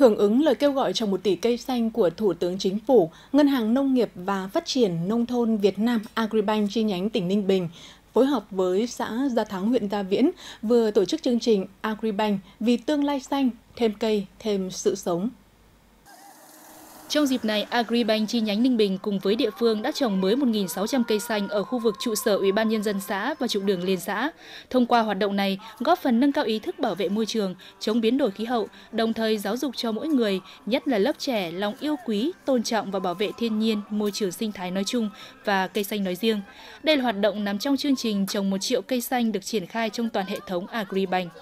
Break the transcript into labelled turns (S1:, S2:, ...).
S1: Hưởng ứng lời kêu gọi trồng một tỷ cây xanh của Thủ tướng Chính phủ, Ngân hàng Nông nghiệp và Phát triển Nông thôn Việt Nam Agribank chi nhánh tỉnh Ninh Bình phối hợp với xã Gia Thắng huyện Gia Viễn vừa tổ chức chương trình Agribank vì tương lai xanh, thêm cây, thêm sự sống.
S2: Trong dịp này, Agribank chi nhánh Ninh Bình cùng với địa phương đã trồng mới 1.600 cây xanh ở khu vực trụ sở Ủy ban Nhân dân xã và trục đường liên xã. Thông qua hoạt động này, góp phần nâng cao ý thức bảo vệ môi trường, chống biến đổi khí hậu, đồng thời giáo dục cho mỗi người, nhất là lớp trẻ, lòng yêu quý, tôn trọng và bảo vệ thiên nhiên, môi trường sinh thái nói chung và cây xanh nói riêng. Đây là hoạt động nằm trong chương trình trồng 1 triệu cây xanh được triển khai trong toàn hệ thống Agribank.